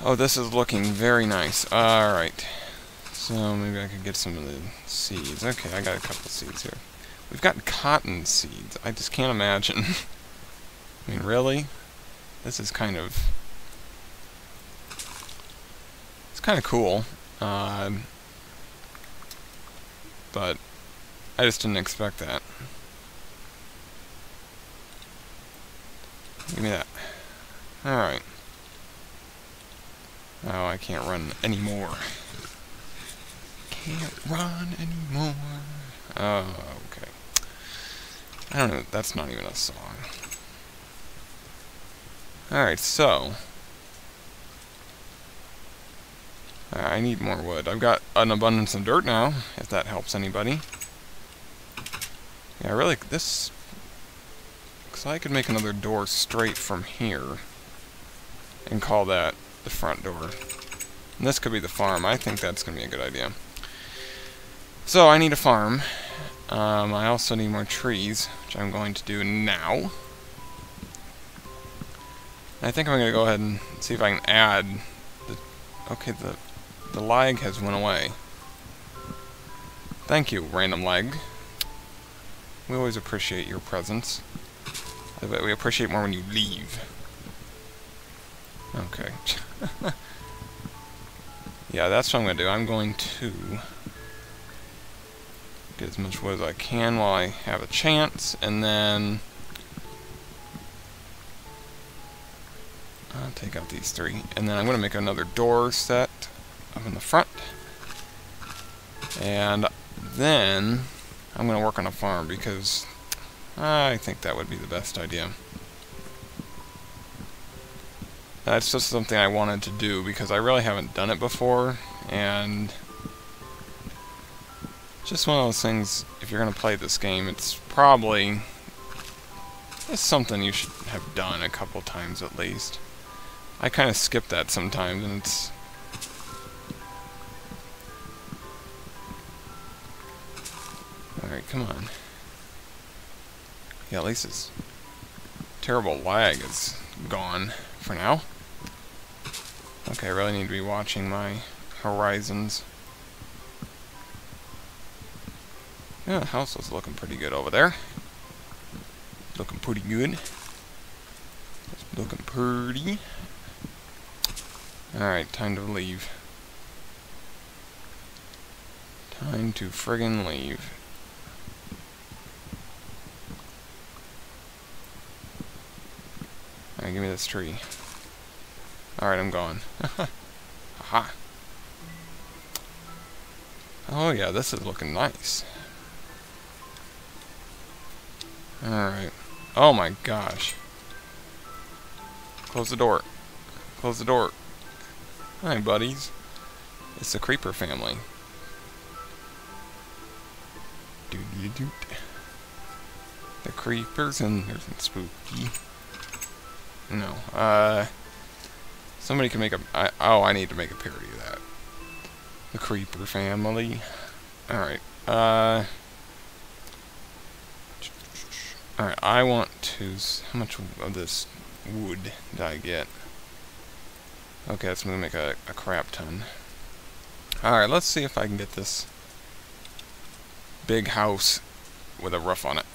Oh, this is looking very nice. Alright. So maybe I could get some of the seeds. Okay, I got a couple seeds here. We've got cotton seeds. I just can't imagine. I mean, really? This is kind of... It's kind of cool. Uh, but I just didn't expect that. Give me that. Alright. Oh, I can't run anymore. Can't run anymore. Oh, okay. I don't know, that's not even a song. Alright, so... Uh, I need more wood. I've got an abundance of dirt now, if that helps anybody. Yeah, really, this... Because I could make another door straight from here. And call that the front door. And this could be the farm. I think that's going to be a good idea. So, I need a farm. Um, I also need more trees, which I'm going to do now. I think I'm going to go ahead and see if I can add the... Okay, the, the lag has went away. Thank you, random lag. We always appreciate your presence. We appreciate more when you leave. Okay. yeah, that's what I'm going to do. I'm going to get as much wood as I can while I have a chance, and then I'll take out these three. And then I'm going to make another door set up in the front. And then I'm going to work on a farm because I think that would be the best idea. Uh, That's just something I wanted to do because I really haven't done it before and just one of those things if you're going to play this game it's probably it's something you should have done a couple times at least. I kind of skip that sometimes, and it's... Alright, come on. Yeah, at least this terrible lag is gone for now. Okay, I really need to be watching my horizons. Yeah, the house is looking pretty good over there. Looking pretty good. It's looking pretty. Alright, time to leave. Time to friggin' leave. Alright, give me this tree. Alright, I'm gone. Aha! Oh yeah, this is looking nice. Alright. Oh my gosh. Close the door. Close the door. Hi, buddies. It's the Creeper family. Doo -doo -doo the Creepers and there's some spooky. No. Uh. Somebody can make a. I, oh, I need to make a parody of that. The Creeper family. Alright. Uh. Alright, I want to... How much of this wood did I get? Okay, that's going to make a, a crap ton. Alright, let's see if I can get this big house with a roof on it.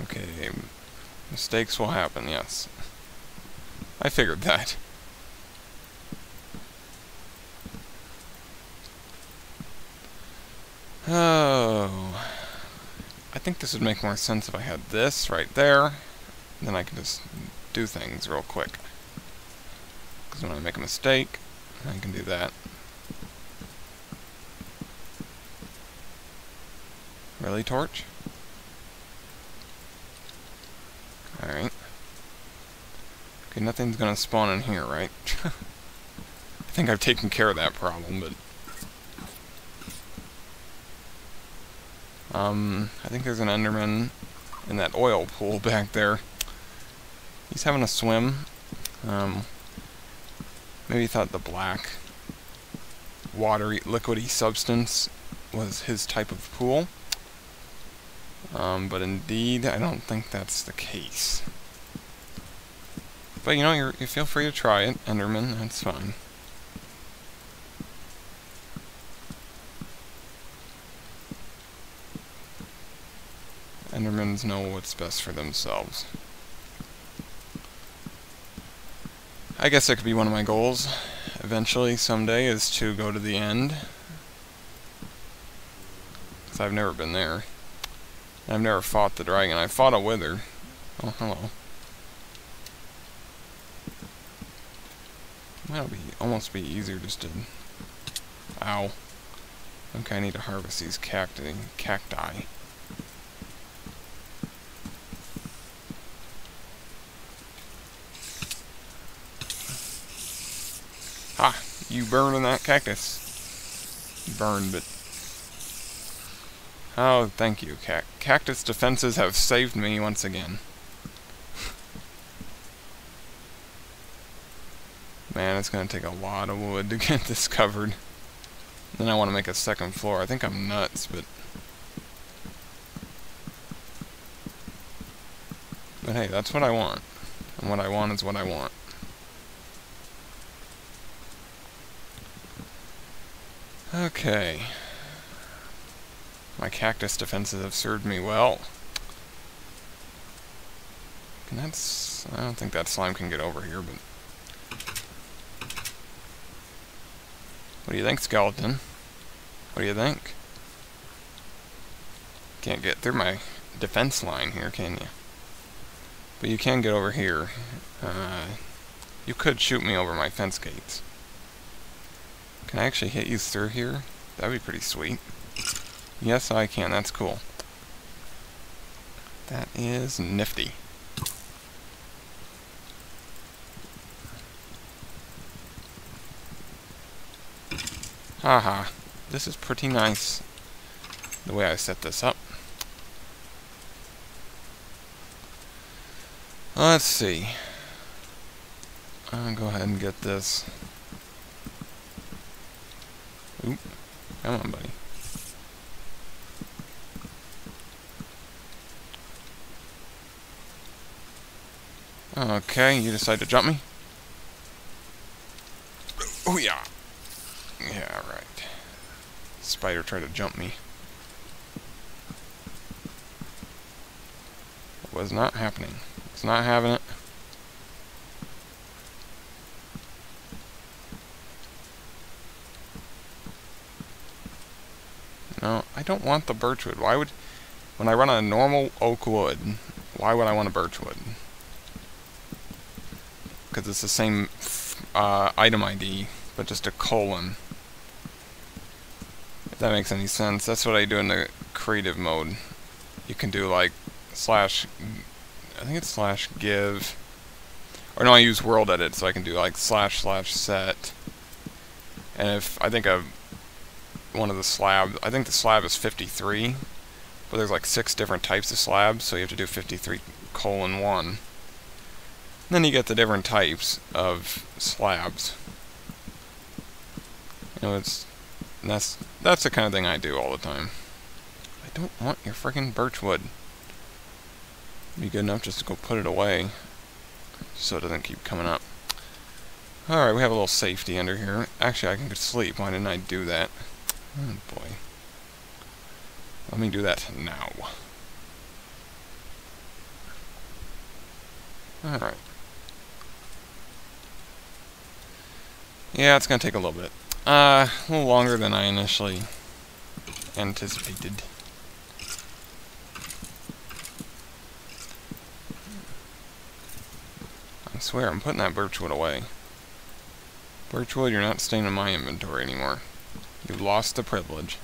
Okay, mistakes will happen, yes. I figured that. Oh. I think this would make more sense if I had this right there. Then I can just do things real quick. Because when I make a mistake, I can do that. Really, Torch? Alright. Okay, nothing's gonna spawn in here, right? I think I've taken care of that problem, but... Um, I think there's an Enderman in that oil pool back there. He's having a swim. Um, maybe he thought the black, watery, liquidy substance was his type of pool. Um, but indeed, I don't think that's the case. But you know, you feel free to try it, Enderman. That's fine. Endermans know what's best for themselves. I guess that could be one of my goals eventually, someday, is to go to the end. Because I've never been there. I've never fought the dragon. I fought a wither. Oh, hello. That'll be almost be easier just to... Ow. Okay, I need to harvest these cacti. Cacti. Ah, you burned in that cactus. Burned, but... Oh, thank you, Cac Cactus defenses have saved me once again. Man, it's gonna take a lot of wood to get this covered. Then I want to make a second floor. I think I'm nuts, but... But hey, that's what I want. And what I want is what I want. Okay. My cactus defenses have served me well. And that's... I don't think that slime can get over here, but... What do you think, skeleton? What do you think? Can't get through my defense line here, can you? But you can get over here. Uh, you could shoot me over my fence gates. Can I actually hit you through here? That'd be pretty sweet. Yes, I can. That's cool. That is nifty. Haha. This is pretty nice. The way I set this up. Let's see. I'll go ahead and get this. Oop. Come on, buddy. Okay, you decide to jump me? Oh, yeah. Yeah, right. Spider tried to jump me. It was not happening. It's not having it. No, I don't want the birchwood. Why would... When I run a normal oak wood, why would I want a birchwood? Because it's the same uh, item ID, but just a colon. If that makes any sense. That's what I do in the creative mode. You can do like slash... I think it's slash give... Or no, I use world edit, so I can do like slash slash set. And if I think a one of the slabs. I think the slab is 53, but there's like six different types of slabs, so you have to do 53 colon 1. Then you get the different types of slabs. You know, it's that's that's the kind of thing I do all the time. I don't want your freaking birchwood. Be good enough just to go put it away, so it doesn't keep coming up. Alright, we have a little safety under here. Actually, I can sleep. Why didn't I do that? Oh boy. Let me do that now. Alright. Yeah, it's gonna take a little bit. Uh, a little longer than I initially anticipated. I swear, I'm putting that birchwood away. Birchwood, you're not staying in my inventory anymore. You've lost the privilege.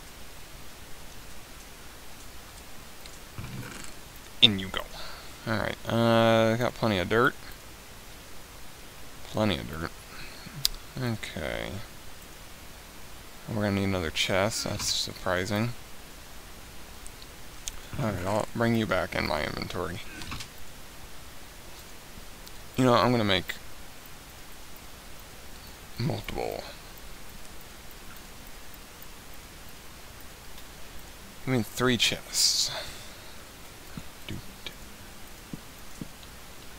In you go. Alright, uh, got plenty of dirt. Plenty of dirt. Okay. We're gonna need another chest, that's surprising. Alright, I'll bring you back in my inventory. You know, I'm gonna make multiple. I mean, three chests.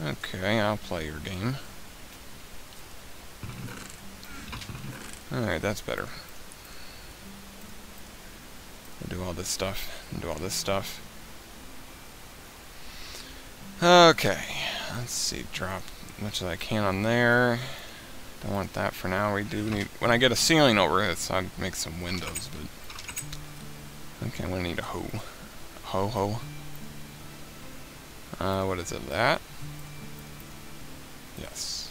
Okay, I'll play your game. Alright, that's better. We'll do all this stuff, and do all this stuff. Okay, let's see, drop as much as I can on there. Don't want that for now. We do need, when I get a ceiling over it, I'll make some windows, but... Okay, I'm gonna need a hoe. Ho ho. Uh, what is it, that? Yes.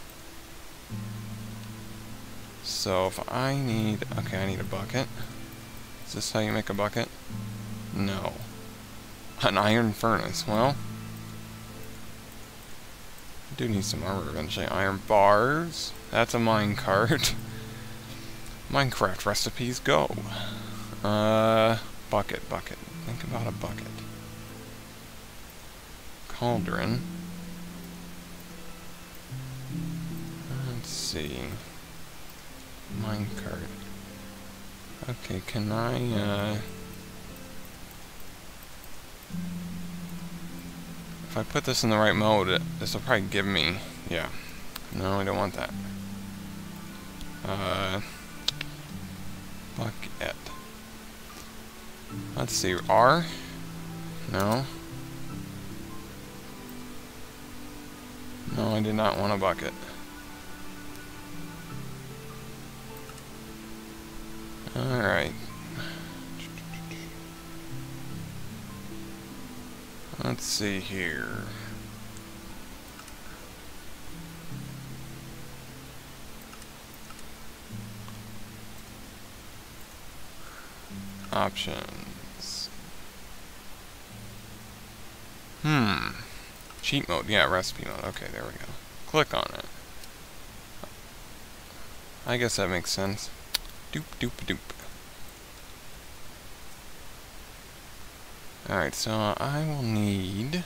So if I need, okay, I need a bucket. Is this how you make a bucket? No. An iron furnace, well. I do need some armor eventually. Iron bars. That's a minecart. Minecraft recipes, go. Uh, bucket, bucket. Think about a bucket. Cauldron. Let's see. Minecart. Okay, can I, uh... If I put this in the right mode, this will probably give me... Yeah. No, I don't want that. Uh... Bucket. Let's see, R? No. No, I did not want a bucket. Alright. Let's see here. Options. Hmm. Cheat mode. Yeah, recipe mode. Okay, there we go. Click on it. I guess that makes sense. Doop doop doop. Alright, so I will need...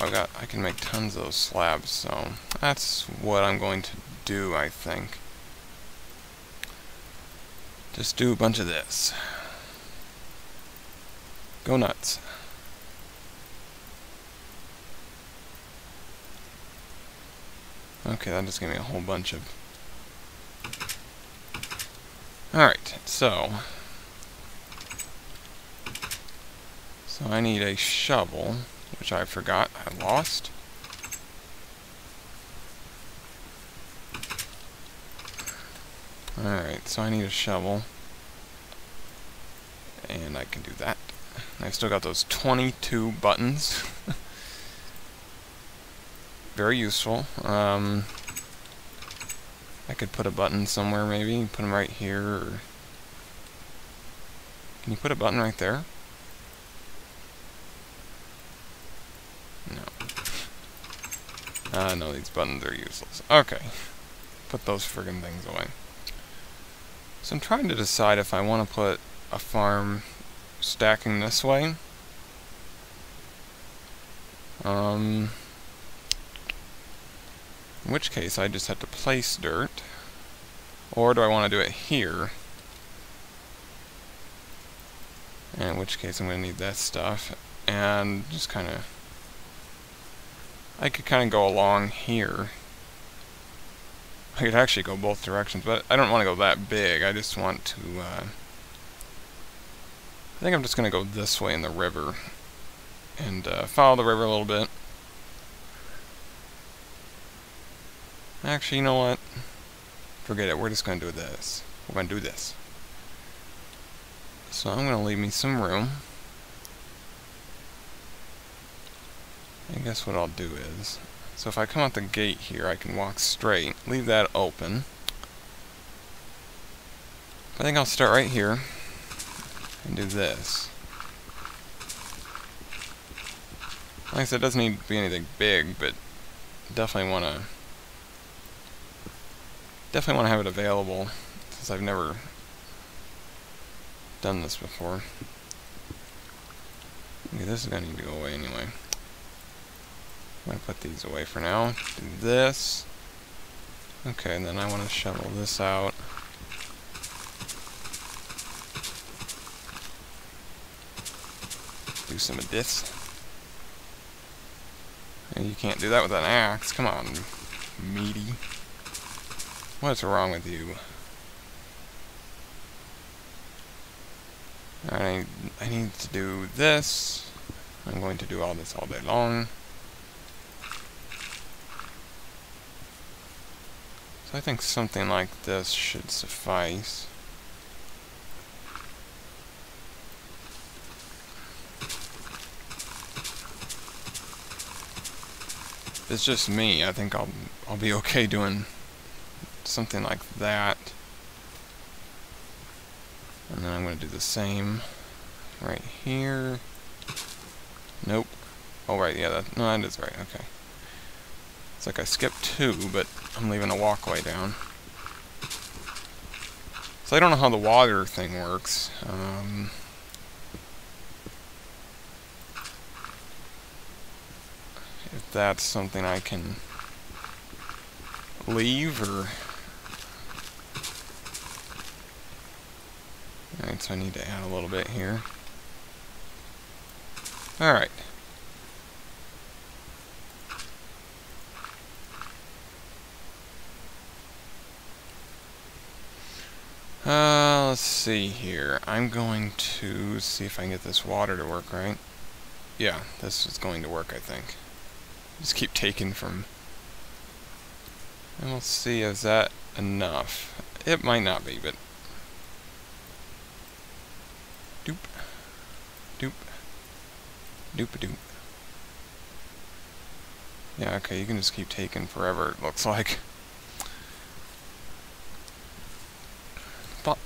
I've got, I can make tons of those slabs, so that's what I'm going to do, I think. Just do a bunch of this. Go nuts. Okay, that just gave me a whole bunch of... Alright, so... So I need a shovel, which I forgot I lost. Alright, so I need a shovel. And I can do that. I've still got those 22 buttons. very useful. Um, I could put a button somewhere maybe, put them right here, or... Can you put a button right there? No. Uh, no, these buttons are useless. Okay. Put those friggin' things away. So I'm trying to decide if I want to put a farm stacking this way. Um... In which case, I just have to place dirt. Or do I want to do it here? In which case, I'm going to need that stuff. And just kind of... I could kind of go along here. I could actually go both directions, but I don't want to go that big. I just want to... Uh, I think I'm just going to go this way in the river. And uh, follow the river a little bit. Actually, you know what? Forget it. We're just going to do this. We're going to do this. So I'm going to leave me some room. I guess what I'll do is... So if I come out the gate here, I can walk straight. Leave that open. I think I'll start right here. And do this. Like I said, it doesn't need to be anything big, but definitely want to Definitely want to have it available, since I've never done this before. Okay, this is going to need to go away anyway. I'm going to put these away for now. Do this. Okay, and then I want to shovel this out. do some of this. You can't do that with an axe. Come on, meaty. What's wrong with you? I, I need to do this. I'm going to do all this all day long. So I think something like this should suffice. it's just me, I think I'll I'll be okay doing something like that. And then I'm going to do the same right here. Nope. Oh, right, yeah, that, no, that is right, okay. It's like I skipped two, but I'm leaving a walkway down. So I don't know how the water thing works. Um, if that's something I can leave or Alright, so I need to add a little bit here. Alright. Uh, let's see here. I'm going to see if I can get this water to work, right? Yeah, this is going to work, I think. Just keep taking from... And we'll see, is that enough? It might not be, but Doop. Doop. Doop doop. Yeah, okay, you can just keep taking forever, it looks like. But...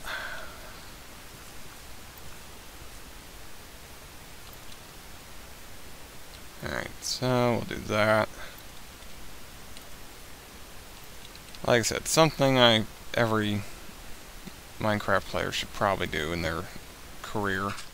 Alright, so we'll do that. Like I said, something I every Minecraft player should probably do in their career.